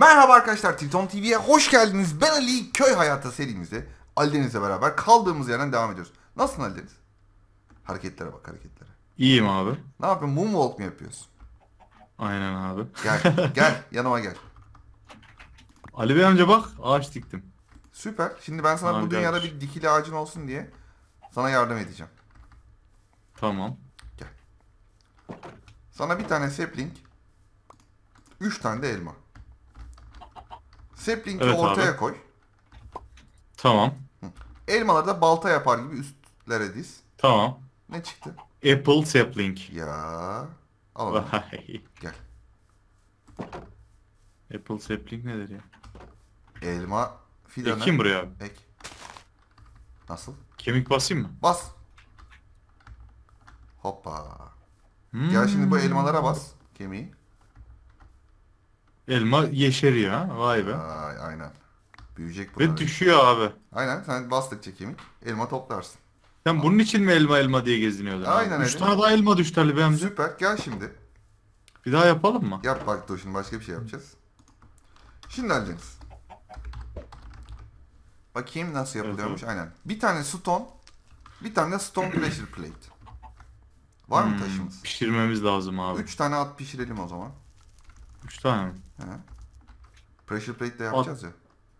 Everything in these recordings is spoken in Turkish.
Merhaba arkadaşlar Triton TV'ye hoş geldiniz. Ben Ali Köy Hayatı serimizde Ali Deniz'le beraber kaldığımız yerden devam ediyoruz. Nasılsın Ali Deniz? Hareketlere bak hareketlere. İyiyim abi. Ne yapıyorsun? Moonwalk mu yapıyorsun? Aynen abi. Gel gel yanıma gel. Ali Bey amca bak ağaç diktim. Süper. Şimdi ben sana Tamam, bu dünyada gelmiş. bir dikili ağacın olsun diye sana yardım edeceğim. Tamam. Sana bir tane sapling, üç tane de elma. Sapling'i Evet ortaya abi. koy. Tamam. Elmaları da balta yapar gibi üstlere diz. Tamam. Ne çıktı? Apple sapling. Ya. Al onu. Vay. Gel. Apple sapling nedir ya? Elma fidanı. Ekeyim buraya abi. Ek. Nasıl? Kemik basayım mı? Bas. Hoppa. Hmm. Gel şimdi bu elmalara bas. Kemiği. Elma yeşeriyor ha. Vay be. Ay, aynen. Büyüyecek bunlar. Ve düşüyor abi. Aynen sen bastıkça kemik. Elma toplarsın. Sen bunun için mi elma elma diye geziniyordun? abi? Aynen Üç öyle. tane daha elma düştü Ali Bey amca. Süper. Gel şimdi. Bir daha yapalım mı? Yap bak dur şimdi başka bir şey yapacağız. Şimdi alacaksınız. Bakayım nasıl yapılıyormuş. Aynen. Bir tane stone. Bir tane stone pressure plate. Var mı Hmm, taşımız? Pişirmemiz lazım abi. Üç tane at pişirelim o zaman. Üç tane mi? He. Pressure plate de yapacağız ya.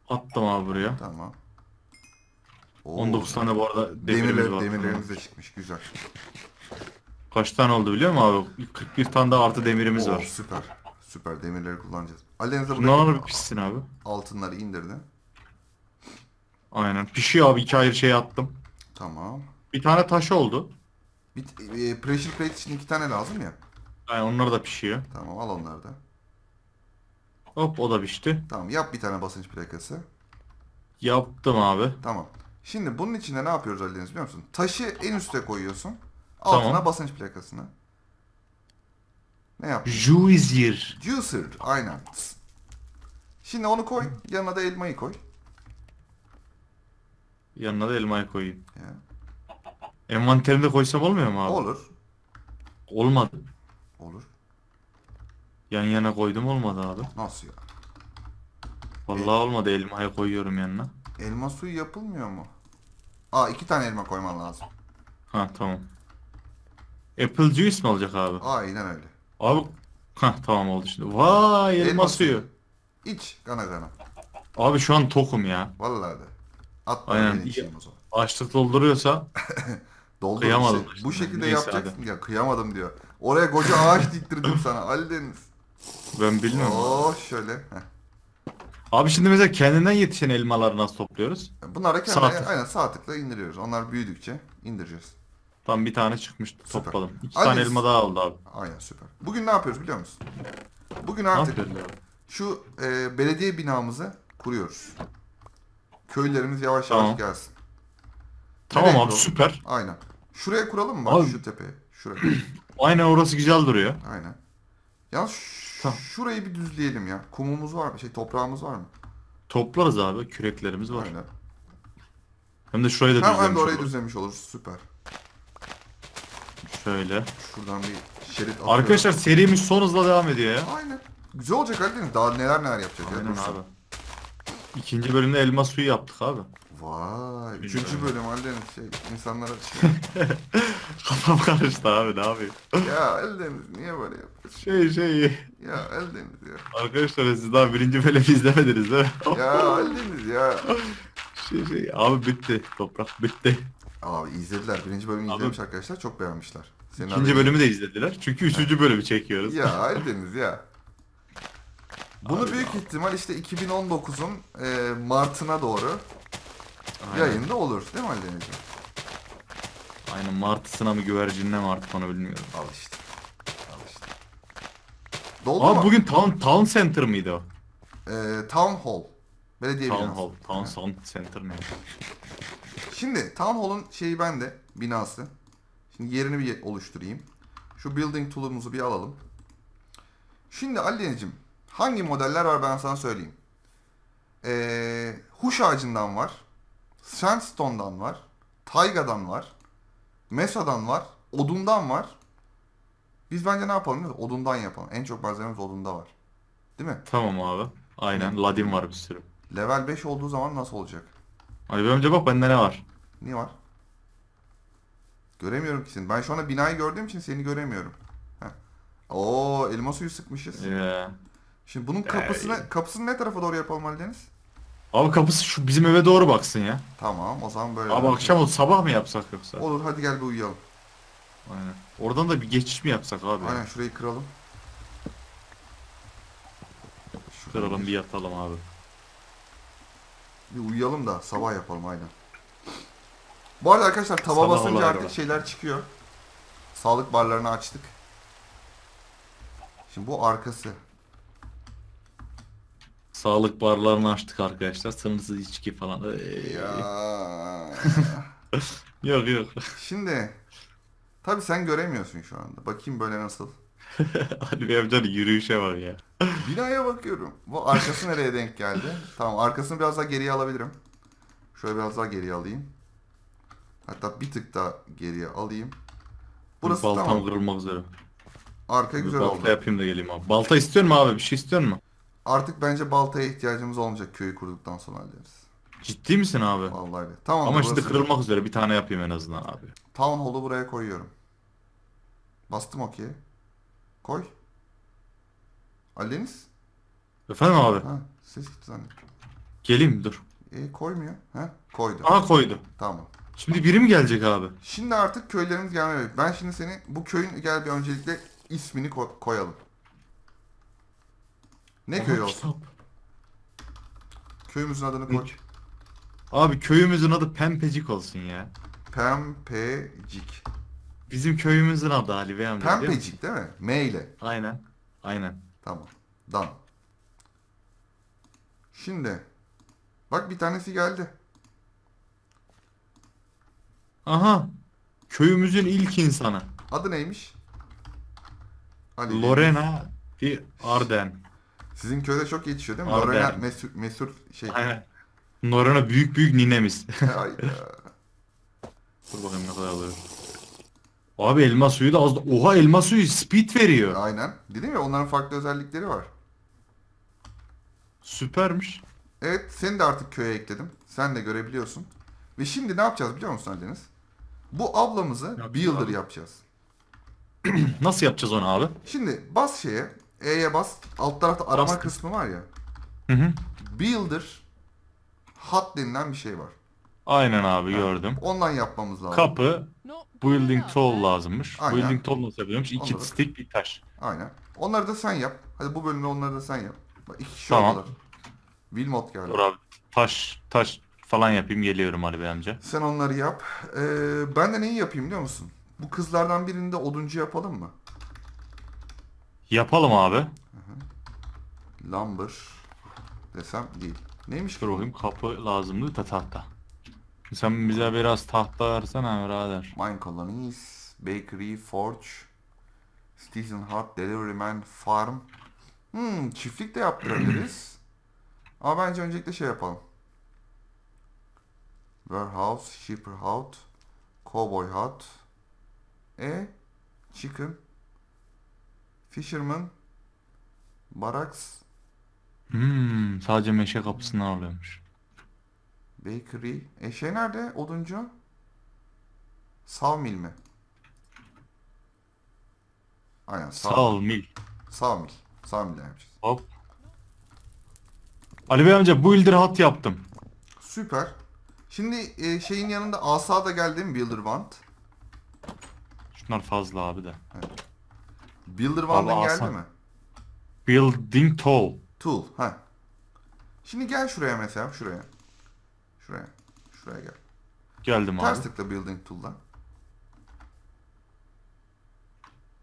Attım abi buraya. Tamam. Oo, 19 tane bu arada demirimiz Demirler, var. demirlerimiz de çıkmış. Güzel. Kaç tane oldu biliyor musun abi? 41 tane daha artı demirimiz Oo, var. süper. Süper. Demirleri kullanacağız. Ali Deniz'e Bunlar bir pişsin abi. altınları indirdi. Aynen. Pişiyor abi. iki ayrı şey attım. Tamam. Bir tane taş oldu. Bir, e, pressure plate için iki tane lazım ya. Yani onlar da pişiyor. Tamam al onları da. Hop o da pişti. Tamam yap bir tane basınç plakası. Yaptım abi. Tamam. Şimdi bunun içinde ne yapıyoruz Ali Deniz biliyor musun? Taşı en üste koyuyorsun. Altına Tamam. basınç plakasını. Ne yap? Juizier. Juicer. Aynen. Şimdi onu koy. Yanına da elmayı koy. Yanına da elmayı koyayım. Ya. Envanterinde koysam olmuyor mu abi? Olur. Olmadı. Olur. Yan yana koydum olmadı abi. Nasıl ya? Vallahi olmadı elmayı koyuyorum yanına. Elma suyu yapılmıyor mu? Aa iki tane elma koyman lazım. Ha tamam. Apple juice mi olacak abi? Aynen öyle. Abi ha tamam oldu şimdi. Vay elma, Elma suyu. İç kana kana. Abi şu an tokum ya. Vallahi de. At bana Aynen. ben içeyim o zaman. Açlık dolduruyorsa Doldur Kıyamadım işte. işte. Bu şekilde Neyse, yapacaksın. Ya kıyamadım diyor. Oraya koca ağaç diktirdim sana Ali Deniz. Ben bilmiyorum. Oo şöyle. Heh. Abi şimdi mesela kendinden yetişen elmaları nasıl topluyoruz? Bunlar da Sağ kendine tık. aynen sağ tıkla indiriyoruz. Onlar büyüdükçe indireceğiz. Tam bir tane çıkmıştı Süper. topladım. İki Hadi. tane elma daha aldı abi. Aynen süper. Bugün ne yapıyoruz biliyor musun? Bugün Ne artık abi? şu e, belediye binamızı kuruyoruz. Köylerimiz yavaş yavaş Tamam. gelsin. Tamam Nereye abi kuralım? süper. Aynen. Şuraya kuralım mı? Bak Abi- şu tepeye. Şuraya. Aynen orası güzel duruyor. Aynen. Yalnız Tamam. şurayı bir düzleyelim ya. Kumumuz var mı? Şey toprağımız var mı? Toplarız abi. Küreklerimiz var. Aynen. Hem de şurayı da Hem, hem de düzlemiş orayı oluruz. düzlemiş oluruz. Süper. Şöyle. Şuradan bir şerit atıyorum. Arkadaşlar serimiz son hızla devam ediyor ya. Aynen. Güzel olacak Ali Deniz. Daha neler neler yapacağız ya. Aynen Dursun. abi. İkinci bölümde elma suyu yaptık abi. Vay. Üçüncü bölüm. bölüm Ali Deniz. Şey, insanlara şey. Kafam karıştı abi ne yapayım? ya Ali Deniz niye böyle yapıyorsun? Şey şey. Ya Ali Deniz ya. Arkadaşlar siz daha birinci bölümü izlemediniz değil mi? Ya Ali Deniz ya. şey şey. Abi bitti. Toprak bitti. Abi izlediler. Birinci bölümü Abi- izlemiş arkadaşlar. Çok beğenmişler. Senin İkinci bölümü de izlediler. Çünkü üçüncü bölümü çekiyoruz. Ya Ali Deniz ya. Bunu Abi büyük ihtimal işte 2019'un e, Mart'ına doğru Aynen. yayında olur. Değil mi Ali Deniz'ciğim? Aynen martısına mı güvercinine mi artık onu bilmiyorum. Al işte. Al işte. Doldu Abi mu? bugün Town, town Center mıydı o? E, Town Hall. Belediye Town binası. Hall. Town Sound Center ne? Şimdi Town Hall'un şeyi bende. Binası. Şimdi yerini bir oluşturayım. Şu building tool'umuzu bir alalım. Şimdi Ali Deniz'ciğim hangi modeller var ben sana söyleyeyim. Ee, huş ağacından var. Sandstone'dan var. Tayga'dan var. Mesa'dan var. Odundan var. Biz bence ne yapalım? Odundan yapalım. En çok malzememiz odunda var. Değil mi? Tamam abi. Aynen. Ladin var bir sürü. Level 5 olduğu zaman nasıl olacak? Bey amca bak bende ne var? Ne var? Göremiyorum ki seni. Ben şu anda binayı gördüğüm için seni göremiyorum. Heh. Oo elma suyu sıkmışız. Ee, Şimdi bunun kapısını kapısını ne tarafa doğru yapalım Ali Deniz? abi kapısı şu bizim eve doğru baksın ya. Tamam o zaman böyle. Abi akşam oldu sabah mı yapsak yoksa? Olur hadi gel bir uyuyalım. Aynen. Oradan da bir geçiş mi yapsak abi? Aynen şurayı kıralım. Şuradan Kıralım bir yatalım abi. Bir uyuyalım da sabah yapalım aynen. Bu arada arkadaşlar tava Sabah basınca artık var. şeyler çıkıyor. Sağlık barlarını açtık. Şimdi bu arkası. Sağlık barlarını açtık arkadaşlar. Sınırsız içki falan. Ee, Ya. Yok yok. Şimdi tabi sen göremiyorsun şu anda. Bakayım böyle nasıl. Ali amcanın yürüyüşe bak ya. Binaya bakıyorum. Bu arkası nereye denk geldi? Tamam arkasını biraz daha geriye alabilirim. Şöyle biraz daha geriye alayım. Hatta bir tık daha geriye alayım. Burası Baltam tamam. kırılmak üzere. Arka güzel balta oldu. yapayım da geleyim abi. Balta istiyor mu abi? Bir şey istiyor mu? Artık bence baltaya ihtiyacımız olmayacak köyü kurduktan sonra hallederiz. Ciddi misin abi? Vallahi öyle. Tamam. Ama şimdi kırılmak üzere bir tane yapayım en azından abi. Town Hall'u buraya koyuyorum. Bastım okey. Koy. Aleniz? Efendim abi? Ha, ses gitti zannettim. Geleyim dur. E koymuyor. Ha, koydu. Aha koydu. Tamam. Şimdi biri mi gelecek abi? Şimdi artık köylerimiz gelmeye. Ben şimdi seni bu köyün gel bir öncelikle ismini ko- koyalım. Ne Aha, köy olsun? kitap. Köyümüzün adını koy. Abi köyümüzün adı Pempecik olsun ya. Pempecik. Bizim köyümüzün adı Ali Bey amca. Pempecik değil mi? M ile. Aynen. Aynen. Tamam. Dan. Şimdi. Bak bir tanesi geldi. Aha. Köyümüzün ilk insanı. Adı neymiş? Ali. Lorena Di Arden. Sizin köyde çok yetişiyor değil mi? Arden. Lorena Mesur, Mesur şey. Aynen. Lorena büyük büyük ninemiz. Hayda. Dur bakayım ne kadar alıyor. Abi elma suyu da az. Oha elma suyu speed veriyor. Aynen. Dedim ya onların farklı özellikleri var. Süpermiş. Evet seni de artık köye ekledim. Sen de görebiliyorsun. Ve şimdi ne yapacağız biliyor musun Ali Deniz? Bu ablamızı yapacağız builder abi? yapacağız. Nasıl yapacağız onu abi? Şimdi bas şeye. E'ye bas. Alt tarafta arama Bastım. kısmı var ya. Hı hı. Builder hot denilen bir şey var. Aynen abi gördüm. Ondan yapmamız lazım. Kapı building tool lazımmış. Aynen. Building tool nasıl yapıyormuş? İki Onları- stick bir taş. Aynen. Onları da sen yap. Hadi bu bölümde onları da sen yap. Bak iki kişi Tamam. oldular. Wilmot geldi. Dur abi. Taş taş falan yapayım geliyorum Ali Bey amca. Sen onları yap. Ee, ben de neyi yapayım biliyor musun? Bu kızlardan birini de oduncu yapalım mı? Yapalım abi. Lumber desem değil. Neymiş ki Dur bu? bakayım kapı lazımdı da tahta. Sen bize biraz tahta versene birader. Mine colonies, bakery, forge, station hut, delivery man, farm. Hmm, çiftlik de yaptırabiliriz. Ama bence öncelikle şey yapalım. Warehouse, shipper hut, cowboy hut, e, chicken, fisherman, barracks, Hmm, sadece meşe kapısından alıyormuş. bakery. E şey nerede? Oduncu? Sawmill mi? Aynen saw- Sağ ol mil. Sawmill. Sawmill'den yapacağız. Hop. Ali Bey amca builder hat yaptım. Süper. Şimdi e, şeyin yanında asa da geldi mi Builder Wand? Şunlar fazla abi de. Builder Wand'ın geldi asa. mi? Building tool. Tool. Ha. Şimdi gel şuraya mesela. Şuraya. Şuraya. Şuraya gel. Geldim Ters abi. tıkla Building Tool'dan.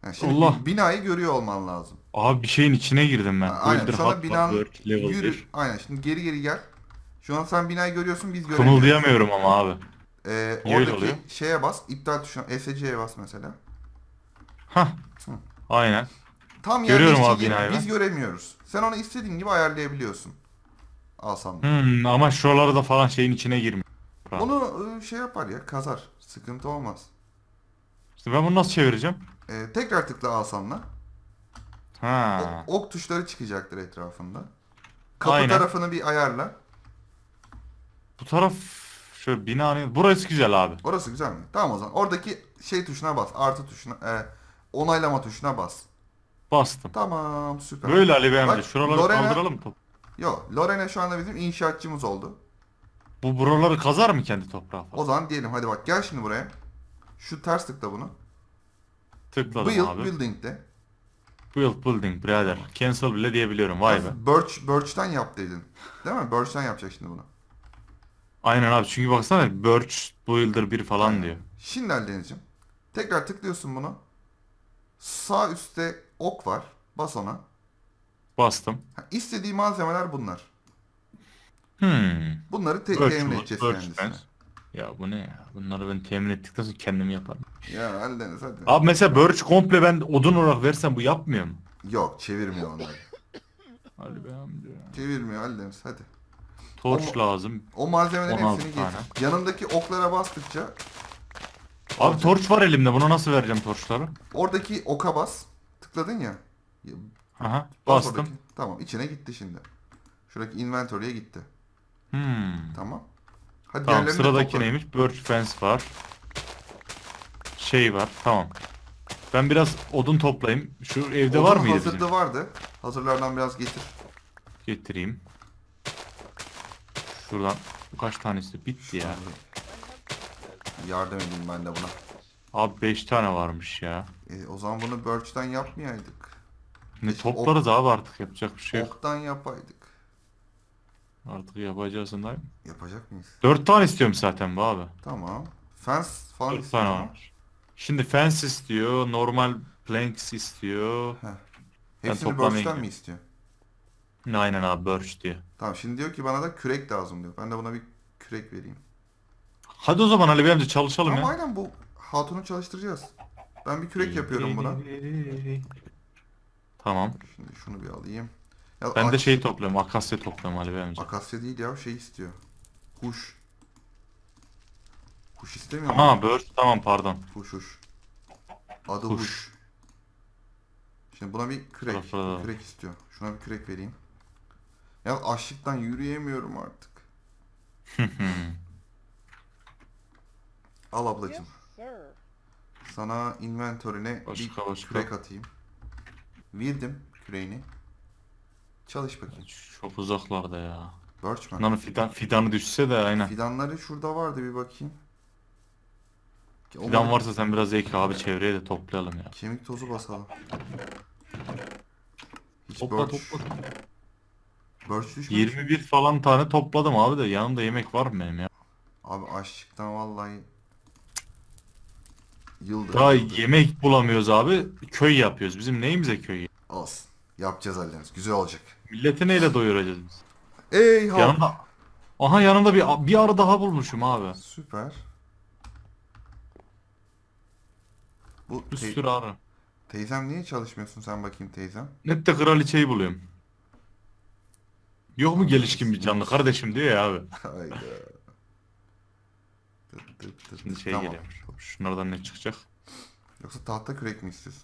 Ha, şimdi Allah. bi- binayı görüyor olman lazım. Abi bir şeyin içine girdim ben. Aynen. Builder work level yürü. 1. Aynen. Şimdi geri geri gel. Şu an sen binayı görüyorsun biz göremiyoruz. Kımıldayamıyorum ama abi. Ee, Niye oradaki şeye bas. iptal tuşuna. ESC'ye bas mesela. Hah. Aynen. Tam Görüyorum abi binayı Biz ben. göremiyoruz. Sen onu istediğin gibi ayarlayabiliyorsun. Alsam. Hmm, ama şuraları da falan şeyin içine girmiş. Onu e, şey yapar ya kazar. Sıkıntı olmaz. İşte ben bunu nasıl çevireceğim? Ee, tekrar tıkla asanla. Ha. Ok tuşları çıkacaktır etrafında. Kapı Aynen. tarafını bir ayarla. Bu taraf şöyle binanın burası güzel abi. Orası güzel mi? Tamam o zaman. Oradaki şey tuşuna bas. Artı tuşuna. E, onaylama tuşuna bas. Bastım. Tamam süper. Böyle Ali Bey amca Bak, şuraları Lorena- kaldıralım top- Yo, Lorena şu anda bizim inşaatçımız oldu. Bu buraları kazar mı kendi toprağı falan? O zaman diyelim hadi bak gel şimdi buraya. Şu ters tıkla bunu. Tıkladım Build abi. building de. Build building birader. Cancel bile diyebiliyorum vay be. Birch, Birch'ten yap dedin. Değil mi? Birch'ten yapacak şimdi bunu. Aynen abi çünkü baksana Birch Builder 1 falan diyor. Şimdi Aldeniz'cim. Tekrar tıklıyorsun bunu. Sağ üstte ok var. Bas ona. Bastım. Ha, istediği malzemeler bunlar. Hmm. Bunları te- Birch temin edeceğiz kendisine. Ya bu ne ya? Bunları ben temin ettikten sonra kendim yaparım. Ya Aldeniz hadi. Abi mesela Birch komple ben odun olarak versem bu yapmıyor mu? Yok çevirmiyor onları. Ali Bey amca. Çevirmiyor Aldeniz hadi. Torch lazım. O malzemelerin 16 hepsini tane. getir. Yanındaki oklara bastıkça Abi torch var elimde. Buna nasıl vereceğim torchları? oradaki oka bas. Tıkladın ya. Aha bas bastım. oradaki. Tamam içine gitti şimdi. Şuradaki inventory'e gitti. Hmm. Tamam. Hadi Tamam sıradaki topla. neymiş? Birch fence var. Şey var. Tamam. Ben biraz odun toplayayım. Şu evde var Odun mıydı hazırda bizim? vardı. Hazırlardan biraz getir. Getireyim. Şuradan kaç tanesi bitti ya. Yardım edeyim ben de buna. Abi 5 tane varmış ya. E, o zaman bunu Birch'ten yapmayaydık. Ne Hiç toplarız abi artık yapacak bir şey yok. Oktan yapaydık. Artık yapacağız dayım. Yapacak mıyız? 4 tane istiyorum zaten bu abi. Tamam. Fence falan 4 istiyor tane mu? var. Şimdi fence istiyor, normal planks istiyor. Hepsini toplamaya Birch'ten mi istiyor? Aynen abi birch diyor. Tamam şimdi diyor ki bana da kürek lazım diyor. Ben de buna bir kürek vereyim. Hadi o zaman Ali Bey amca çalışalım Ama ya. aynen bu hatunu çalıştıracağız. Ben bir kürek yapıyorum buna. Tamam. Şimdi şunu bir alayım. Ya Ben de aç- şey topluyorum. Akasya topluyorum Ali Bey amca. Akasya değil ya şey istiyor. Kuş. Kuş istemiyor mu? Ha birch tamam pardon. Huş huş. Adı Huş. huş. Şimdi buna bir kürek, da. kürek istiyor. Şuna bir kürek vereyim. Ya açlıktan yürüyemiyorum artık. Al ablacım. Sana inventory'ne bir Başka, kürek atayım. Verdim küreğini. Çalış bakayım. Çok uzaklarda ya. Birch mi? Bunların fidan, fidanı düşse de aynen. Fidanları şurada vardı bir bakayım. Fidan varsa sen biraz ek abi çevreye de toplayalım ya. Kemik tozu basalım. Hiç Topla birch, topla. birch düşmemiş. 21 falan tane topladım abi de yanımda yemek var mı benim ya? Abi açlıktan vallahi yıldır. Daha yıldır. yemek bulamıyoruz abi. Köy yapıyoruz. Bizim neyimize köy? Olsun. Yapacağız Aldeniz. Güzel olacak. Milleti neyle doyuracağız biz? Ey ha. Yanımda... Aha yanımda bir bir arı daha bulmuşum abi. Süper. Bu Bir te- sürü arı. teyzem niye çalışmıyorsun sen bakayım teyzem? Net de kraliçeyi buluyorum. Yok mu gelişkin bir canlı kardeşim diyor ya abi. Hayda. Tıt tıt tıt Şimdi şey Tamam. geliyor. Şunlardan ne çıkacak? Yoksa tahta kürek mi istiyorsun?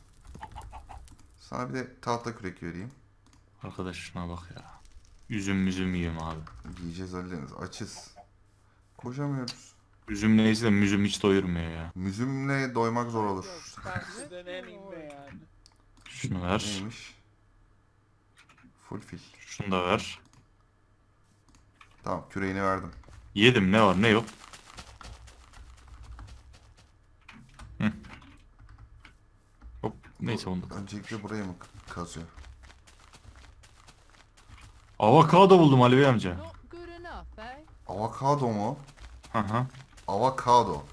Sana bir de tahta kürek vereyim. Arkadaş şuna bak ya. Üzüm müzüm yiyorum abi. Giyeceğiz Aldeniz. Açız. Koşamıyoruz. Üzüm neyse de müzüm hiç doyurmuyor ya. Müzümle doymak zor olur. Şunu ver. Neymiş? Full fil. Şunu da ver. Tamam küreğini verdim. Yedim ne var ne yok. Hı. Hop neyse onu da. Öncelikle burayı mı kazıyor? Avokado buldum Ali Bey amca. Eh? Avokado mu? Hı hı. Avokado.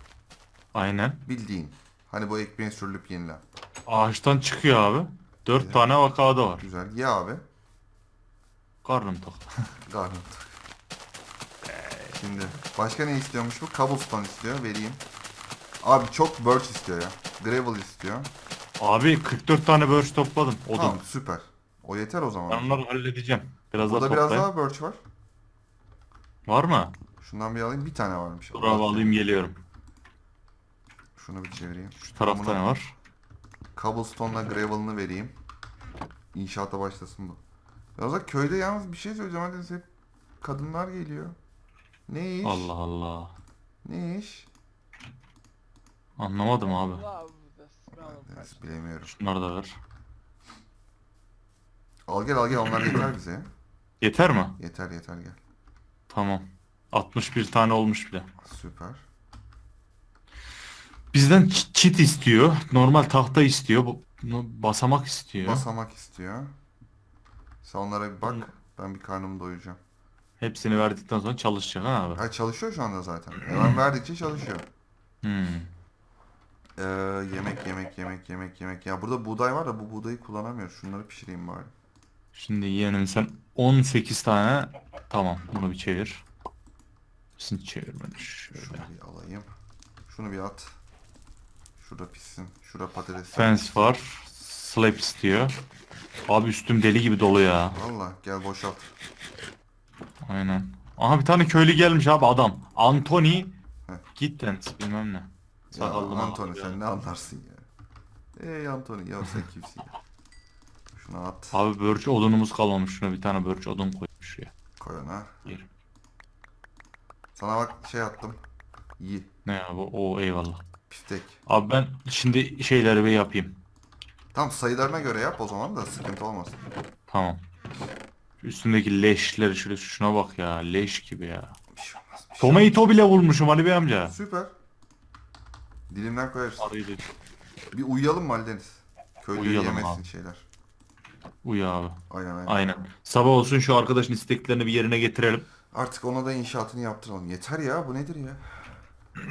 Aynen. Bildiğin. Hani bu ekmeğe sürülüp yenilen. Ağaçtan çıkıyor abi. Dört Güzel. tane avokado var. Güzel. Ye abi. Karnım tok. Garnet. Şimdi başka ne istiyormuş bu? Cobblestone istiyor. Vereyim. Abi çok birch istiyor ya. Gravel istiyor. Abi 44 tane birch topladım. Odun. Tamam süper. O yeter o zaman. Ben onları halledeceğim. Biraz daha Burada biraz toplayayım. daha birch var. Var mı? Şundan bir alayım. Bir tane varmış. Dur abi alayım geliyorum. Şunu bir çevireyim. Şu tarafta Bunu- ne var? Cobblestone'la gravel'ını vereyim. İnşaata başlasın bu. Ya o zaman köyde yalnız bir şey söyleyeceğim. Hadi hep kadınlar geliyor. Ne iş? Allah Allah. Ne iş? Anlamadım abi. Neyse, bilemiyorum. Şunları da ver. Al gel al gel onlar yeter bize. ya. Yeter mi? Yeter yeter gel. Tamam. 61 tane olmuş bile. Süper. Bizden ç- çit istiyor. Normal tahta istiyor. Bu bu basamak istiyor. Basamak istiyor. Sen onlara bir bak. Ben bir karnımı doyuracağım. Hepsini verdikten sonra çalışacak ha abi. Ha çalışıyor şu anda zaten. Hemen verdikçe çalışıyor. Hmm. Ee, yemek yemek yemek yemek yemek. Ya burada buğday var da bu buğdayı kullanamıyoruz. Şunları pişireyim bari. Şimdi yeğenim sen 18 tane tamam bunu bir çevir. Şimdi çevirmeni şöyle. Şunu bir alayım. Şunu bir at. Şurada pişsin. Şurada patates. Fence var. Slab istiyor. Abi üstüm deli gibi dolu ya. Valla gel boşalt. Aynen. Aha bir tane köylü gelmiş abi adam. Anthony Heh. Gittent bilmem ne. Ya Sakallı mı? Antony sen ne anlarsın ya. Ey Antony ya sen kimsin ya. Şunu at. Abi börç odunumuz kalmamış. Şuna bir tane börç odun koymuş ya. Koy ona. Yer. Sana bak şey attım. İyi. Ne ya bu? Oo eyvallah. Pistek. Abi ben şimdi şeyleri bir yapayım. Tam sayılarına göre yap o zaman da sıkıntı olmasın. Tamam. Üstündeki leşleri şöyle şuna bak ya. Leş gibi ya. Bir şey olmaz. Bir şey Tomato bile vurmuşum Ali Bey amca. olmaz. Süper. Dilimden koyarız. Arıydı. Bir uyuyalım mı Ali Deniz? Köyde Uyuyalım yemesin abi. şeyler. Uyu abi. Aynen aynen. Aynen. Sabah olsun şu arkadaşın isteklerini bir yerine getirelim. Artık ona da inşaatını yaptıralım. Yeter ya bu nedir ya?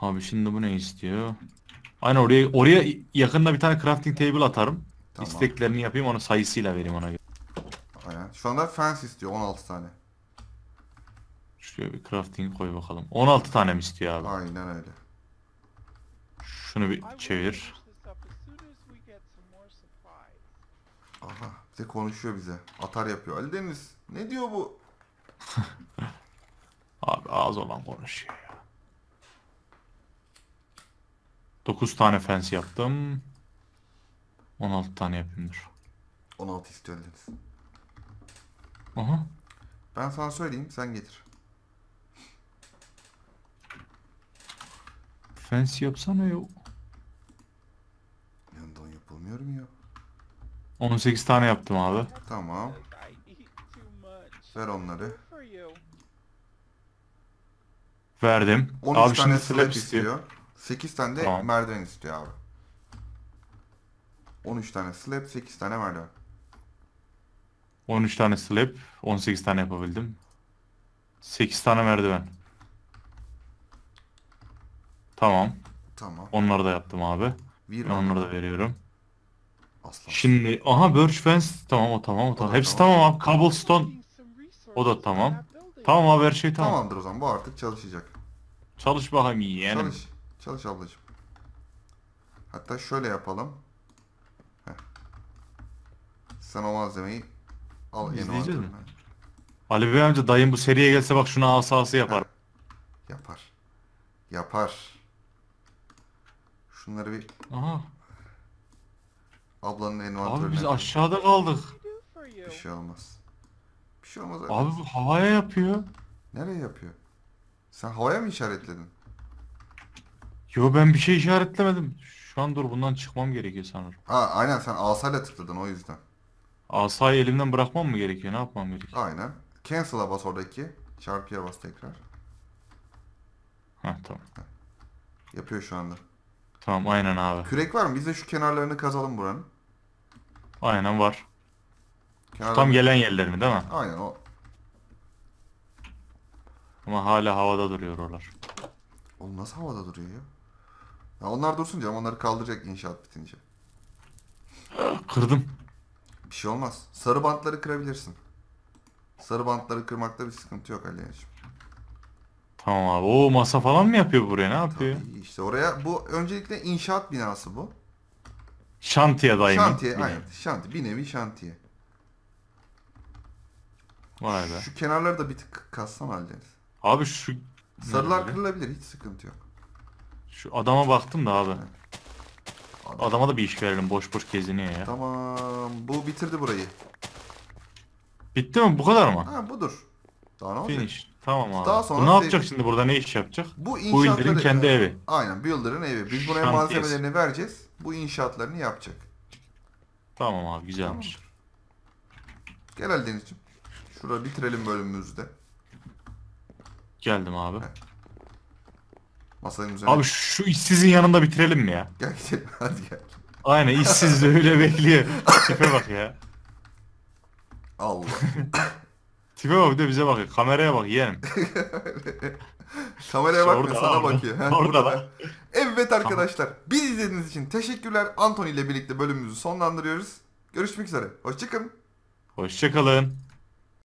Abi şimdi bu ne istiyor? Aynen oraya oraya yakında bir tane crafting table atarım. Tamam. İsteklerini yapayım onu sayısıyla vereyim ona göre. Aynen. Şu anda fence istiyor 16 tane. Şuraya bir crafting koy bakalım. 16 tane mi istiyor abi? Aynen öyle. Şunu bir çevir. Aha bize konuşuyor bize. Atar yapıyor. Ali Deniz ne diyor bu? Abi ağız olan konuşuyor ya. 9 tane fence yaptım. 16 tane yapayım dur. 16 istiyor Ali Deniz. Aha. Ben sana söyleyeyim sen getir. Fence yapsana yok. Yanından yapılmıyor mu ya? 18 tane yaptım abi. Tamam. Ver onları. Verdim. 13 abi tane şimdi slab istiyor. istiyor. 8 tane de Tamam. merdiven istiyor abi. 13 tane slab, 8 tane merdiven. 13 tane slab, 18 tane yapabildim. 8 tane merdiven. Tamam. Tamam. Onları da yaptım abi. Bir onları da veriyorum. Aslan. Şimdi aha birch fence tamam o tamam o tamam. Hepsi tamam. tamam abi. Cobblestone. O da tamam. Tamam abi her şey tamam. Tamamdır o zaman bu artık çalışacak. Çalış bakayım yeğenim. Çalış. Çalış ablacığım. Hatta şöyle yapalım. Heh. Sen o malzemeyi al İzleyeceğiz mi? Ali Bey amca dayım bu seriye gelse bak şuna asası yapar. Yapar. Yapar. Şunları bir Aha. Ablanın envanterine. Abi biz aşağıda kaldık. Bir şey olmaz. Bir şey olmaz. abi. Abi bu havaya yapıyor. Nereye yapıyor? Sen havaya mı işaretledin? Yo ben bir şey işaretlemedim. Şu an dur bundan çıkmam gerekiyor sanırım. Ha aynen sen asayla tıkladın o yüzden. Asayı elimden bırakmam mı gerekiyor? Ne yapmam gerekiyor? Aynen. Cancel'a bas oradaki. Çarpıya bas tekrar. Heh tamam. Yapıyor şu anda. Tamam aynen abi. Kürek var mı? Biz de şu kenarlarını kazalım buranın. Aynen var. Kenarlarını... Tam gelen yerlerini değil mi? Aynen o. Ama hala havada duruyor oralar. Oğlum nasıl havada duruyor ya? Ya onlar dursun canım onları kaldıracak inşaat bitince. Kırdım. Bir şey olmaz. Sarı bantları kırabilirsin. Sarı bantları kırmakta bir sıkıntı yok Ali'ciğim. Tamam abi. O masa falan mı yapıyor buraya? Ne yapıyor? İşte oraya bu öncelikle inşaat binası bu. Şantiye dayım. Şantiye aynen. Şantiye. Bir nevi şantiye. Vay be. Şu kenarları da bir tık kassan hallederiz. Abi şu Sarılar kırılabilir hiç sıkıntı yok. şu adama baktım da abi. Adam- Adama da bir iş verelim. Boş boş geziniyor ya. Tamam. Bu bitirdi burayı. Bitti mi? Bu kadar mı? Ha budur. Daha ne olacak? Finish. Tamam abi. Daha sonra Bu ne yapacak şimdi burada ne iş yapacak? Bu Bu inşaatları... Builder'in kendi evi. Aynen Builder'ın evi. Biz buraya Şantiyesi. malzemelerini vereceğiz. Bu inşaatlarını yapacak. Tamam abi güzelmiş. Gel Ali Denizciğim. Şurada bitirelim bölümümüzü de. Geldim abi. Masanın üzerine. Abi şu işsizin yanında bitirelim mi ya? Gel gidelim hadi gel. Aynen işsiz de öyle bekliyor. Tipe bak ya. Allah. Tipe bak bir de bize bakıyor. Kameraya bak yeğenim. Kameraya bakmıyor Orada, sana orada. bakıyor. Orada burada. da. Evet arkadaşlar. Biz izlediğiniz için teşekkürler. Anthony ile birlikte bölümümüzü sonlandırıyoruz. Görüşmek üzere. Hoşçakalın. Hoşçakalın.